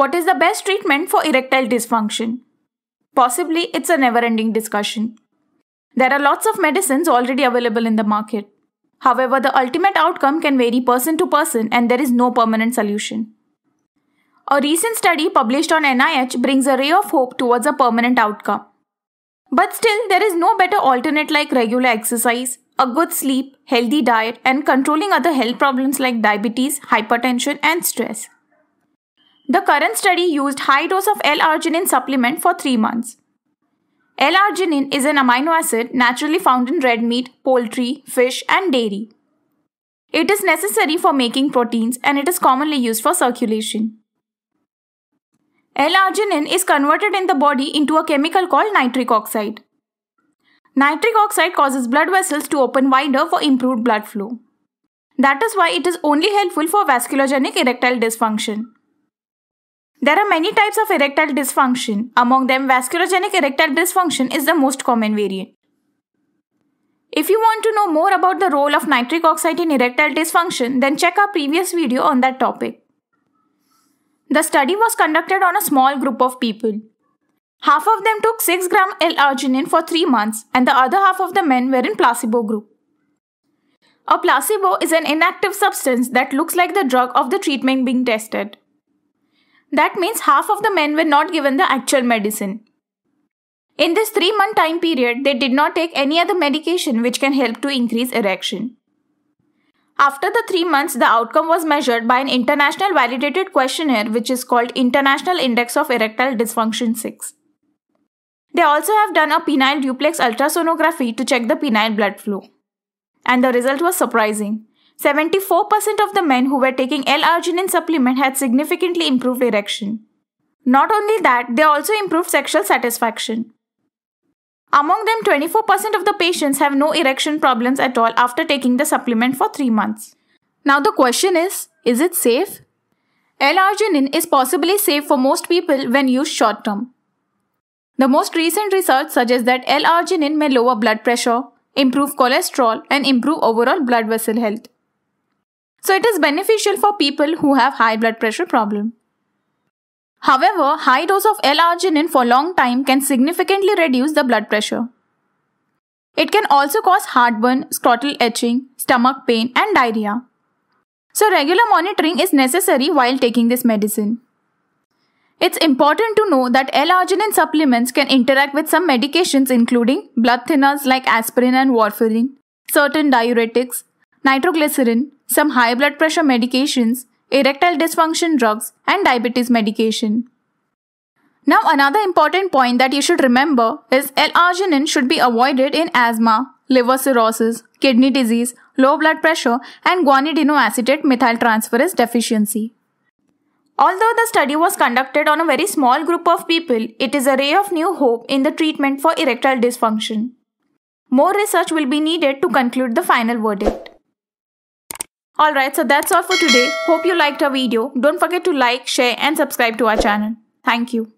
What is the best treatment for erectile dysfunction? Possibly it's a never ending discussion. There are lots of medicines already available in the market. However, the ultimate outcome can vary person to person and there is no permanent solution. A recent study published on NIH brings a ray of hope towards a permanent outcome. But still, there is no better alternate like regular exercise, a good sleep, healthy diet, and controlling other health problems like diabetes, hypertension, and stress. The current study used high dose of L-arginine supplement for 3 months. L-arginine is an amino acid naturally found in red meat, poultry, fish, and dairy. It is necessary for making proteins and it is commonly used for circulation. L-arginine is converted in the body into a chemical called nitric oxide. Nitric oxide causes blood vessels to open wider for improved blood flow. That is why it is only helpful for vasculogenic erectile dysfunction. There are many types of erectile dysfunction. Among them, vasculogenic erectile dysfunction is the most common variant. If you want to know more about the role of nitric oxide in erectile dysfunction, then check our previous video on that topic. The study was conducted on a small group of people. Half of them took 6 gram L-arginine for 3 months and the other half of the men were in placebo group. A placebo is an inactive substance that looks like the drug of the treatment being tested. That means half of the men were not given the actual medicine. In this 3 month time period, they did not take any other medication which can help to increase erection. After the 3 months, the outcome was measured by an international validated questionnaire which is called International Index of Erectile Dysfunction 6. They also have done a penile duplex ultrasonography to check the penile blood flow. And the result was surprising. 74% of the men who were taking L-arginine supplement had significantly improved erection. Not only that, they also improved sexual satisfaction. Among them, 24% of the patients have no erection problems at all after taking the supplement for 3 months. Now the question is, is it safe? L-arginine is possibly safe for most people when used short term. The most recent research suggests that L-arginine may lower blood pressure, improve cholesterol, and improve overall blood vessel health. So it is beneficial for people who have high blood pressure problem. However, high dose of L-arginine for long time can significantly reduce the blood pressure. It can also cause heartburn, scrotal etching, stomach pain and diarrhea. So regular monitoring is necessary while taking this medicine. It's important to know that L-arginine supplements can interact with some medications including blood thinners like aspirin and warfarin, certain diuretics, nitroglycerin, some high blood pressure medications, erectile dysfunction drugs, and diabetes medication. Now another important point that you should remember is L-arginine should be avoided in asthma, liver cirrhosis, kidney disease, low blood pressure, and guanidinoacetate methyltransferase deficiency. Although the study was conducted on a very small group of people, it is a ray of new hope in the treatment for erectile dysfunction. More research will be needed to conclude the final verdict. Alright, so that's all for today. Hope you liked our video. Don't forget to like, share and subscribe to our channel. Thank you.